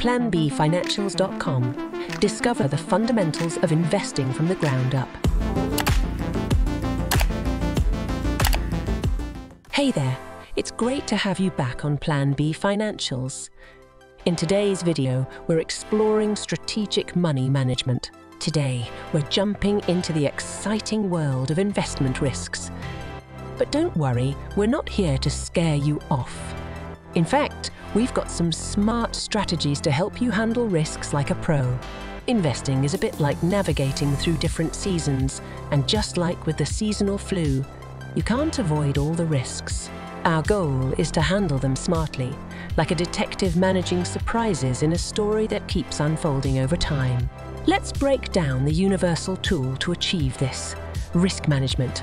planbfinancials.com. Discover the fundamentals of investing from the ground up. Hey there, it's great to have you back on Plan B Financials. In today's video, we're exploring strategic money management. Today, we're jumping into the exciting world of investment risks. But don't worry, we're not here to scare you off. In fact, we've got some smart strategies to help you handle risks like a pro. Investing is a bit like navigating through different seasons, and just like with the seasonal flu, you can't avoid all the risks. Our goal is to handle them smartly, like a detective managing surprises in a story that keeps unfolding over time. Let's break down the universal tool to achieve this risk management.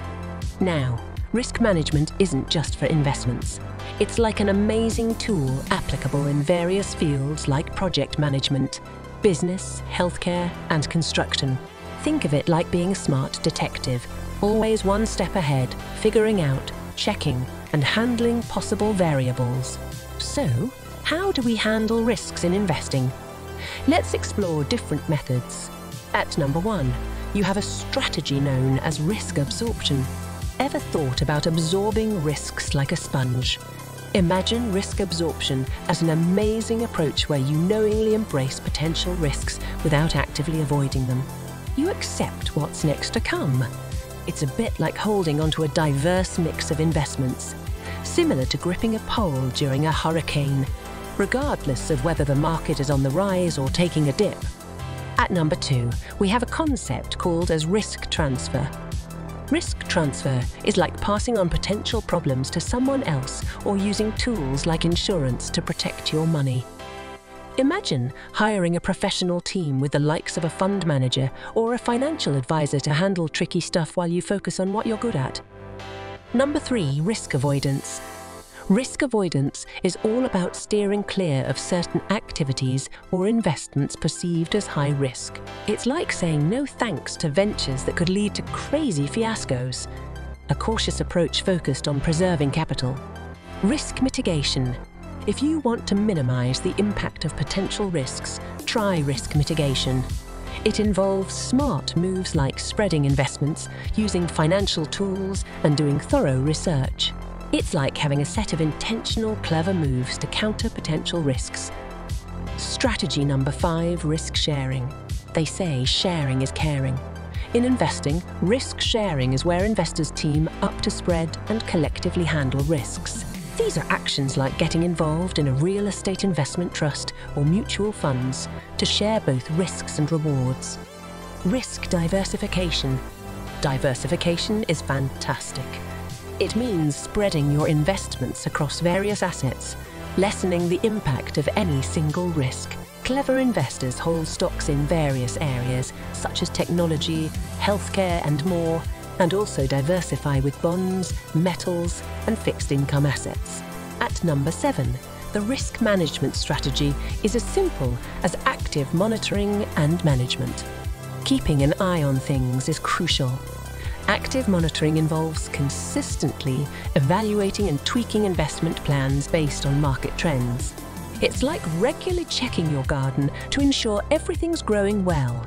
Now, risk management isn't just for investments. It's like an amazing tool applicable in various fields like project management, business, healthcare, and construction. Think of it like being a smart detective, always one step ahead, figuring out, checking, and handling possible variables. So, how do we handle risks in investing? Let's explore different methods. At number one, you have a strategy known as risk absorption. Ever thought about absorbing risks like a sponge? Imagine risk absorption as an amazing approach where you knowingly embrace potential risks without actively avoiding them. You accept what's next to come. It's a bit like holding onto a diverse mix of investments, similar to gripping a pole during a hurricane, regardless of whether the market is on the rise or taking a dip. At number two, we have a concept called as risk transfer. Risk transfer is like passing on potential problems to someone else or using tools like insurance to protect your money. Imagine hiring a professional team with the likes of a fund manager or a financial advisor to handle tricky stuff while you focus on what you're good at. Number three, risk avoidance. Risk avoidance is all about steering clear of certain activities or investments perceived as high risk. It's like saying no thanks to ventures that could lead to crazy fiascos. A cautious approach focused on preserving capital. Risk mitigation if you want to minimize the impact of potential risks, try risk mitigation. It involves smart moves like spreading investments, using financial tools, and doing thorough research. It's like having a set of intentional, clever moves to counter potential risks. Strategy number five risk sharing. They say sharing is caring. In investing, risk sharing is where investors team up to spread and collectively handle risks. These are actions like getting involved in a real estate investment trust or mutual funds to share both risks and rewards. Risk diversification. Diversification is fantastic. It means spreading your investments across various assets, lessening the impact of any single risk. Clever investors hold stocks in various areas, such as technology, healthcare, and more, and also diversify with bonds, metals, and fixed income assets. At number seven, the risk management strategy is as simple as active monitoring and management. Keeping an eye on things is crucial. Active monitoring involves consistently evaluating and tweaking investment plans based on market trends. It's like regularly checking your garden to ensure everything's growing well.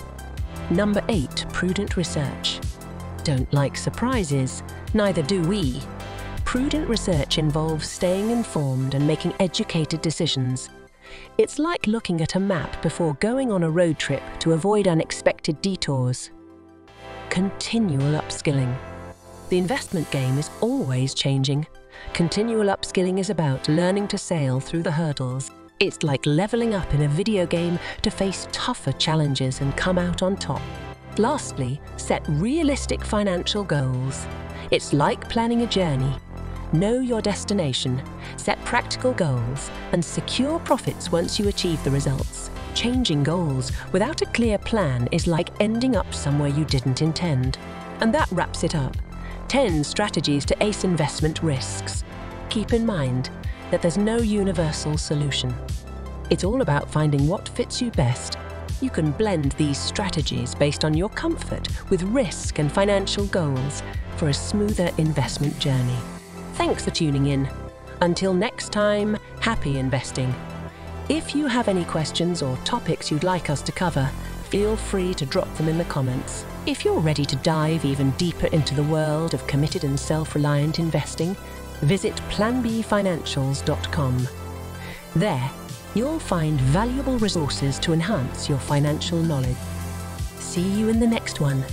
Number eight, prudent research don't like surprises, neither do we. Prudent research involves staying informed and making educated decisions. It's like looking at a map before going on a road trip to avoid unexpected detours. Continual upskilling. The investment game is always changing. Continual upskilling is about learning to sail through the hurdles. It's like leveling up in a video game to face tougher challenges and come out on top. Lastly, set realistic financial goals. It's like planning a journey. Know your destination, set practical goals, and secure profits once you achieve the results. Changing goals without a clear plan is like ending up somewhere you didn't intend. And that wraps it up. 10 strategies to ace investment risks. Keep in mind that there's no universal solution. It's all about finding what fits you best you can blend these strategies based on your comfort with risk and financial goals for a smoother investment journey. Thanks for tuning in. Until next time, happy investing. If you have any questions or topics you'd like us to cover, feel free to drop them in the comments. If you're ready to dive even deeper into the world of committed and self reliant investing, visit planbfinancials.com. There, you'll find valuable resources to enhance your financial knowledge. See you in the next one.